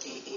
sense,